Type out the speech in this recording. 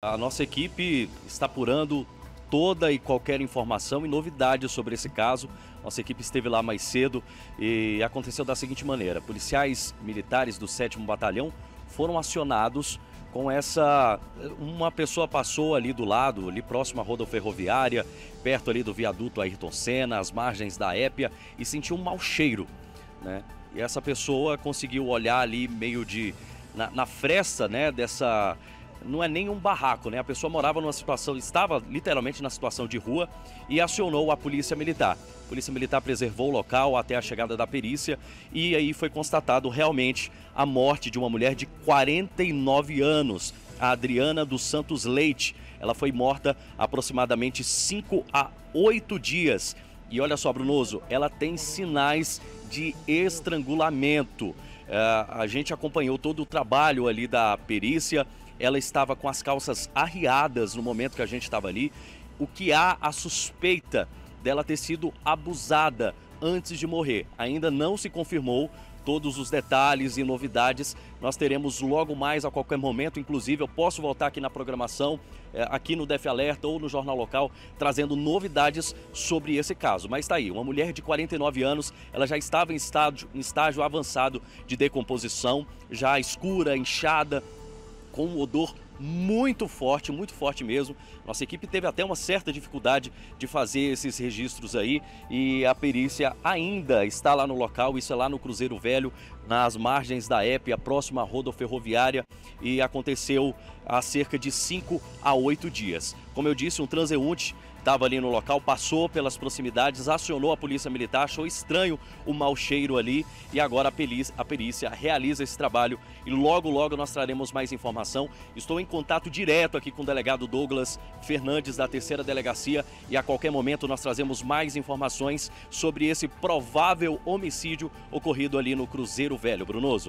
A nossa equipe está apurando toda e qualquer informação e novidade sobre esse caso. Nossa equipe esteve lá mais cedo e aconteceu da seguinte maneira: policiais militares do 7 Batalhão foram acionados com essa. Uma pessoa passou ali do lado, ali próximo à roda ferroviária, perto ali do viaduto Ayrton Senna, às margens da Épia, e sentiu um mau cheiro. Né? E essa pessoa conseguiu olhar ali meio de. na, na fresta né, dessa não é nem um barraco, né? A pessoa morava numa situação, estava literalmente na situação de rua e acionou a polícia militar. A polícia militar preservou o local até a chegada da perícia e aí foi constatado realmente a morte de uma mulher de 49 anos, a Adriana dos Santos Leite. Ela foi morta aproximadamente 5 a 8 dias. E olha só, Brunoso, ela tem sinais de estrangulamento. Uh, a gente acompanhou todo o trabalho ali da perícia ela estava com as calças arriadas no momento que a gente estava ali, o que há a suspeita dela ter sido abusada antes de morrer. Ainda não se confirmou todos os detalhes e novidades. Nós teremos logo mais a qualquer momento, inclusive eu posso voltar aqui na programação, eh, aqui no Def Alerta ou no Jornal Local, trazendo novidades sobre esse caso. Mas está aí, uma mulher de 49 anos, ela já estava em estágio, em estágio avançado de decomposição, já escura, inchada, com um odor muito forte, muito forte mesmo. Nossa equipe teve até uma certa dificuldade de fazer esses registros aí e a perícia ainda está lá no local, isso é lá no Cruzeiro Velho, nas margens da EPE, a próxima roda ferroviária e aconteceu há cerca de 5 a 8 dias. Como eu disse, um transeunte estava ali no local, passou pelas proximidades, acionou a polícia militar, achou estranho o mau cheiro ali e agora a perícia, a perícia realiza esse trabalho e logo, logo nós traremos mais informação. Estou em contato direto aqui com o delegado Douglas Fernandes da terceira delegacia e a qualquer momento nós trazemos mais informações sobre esse provável homicídio ocorrido ali no Cruzeiro Velho. Brunoso.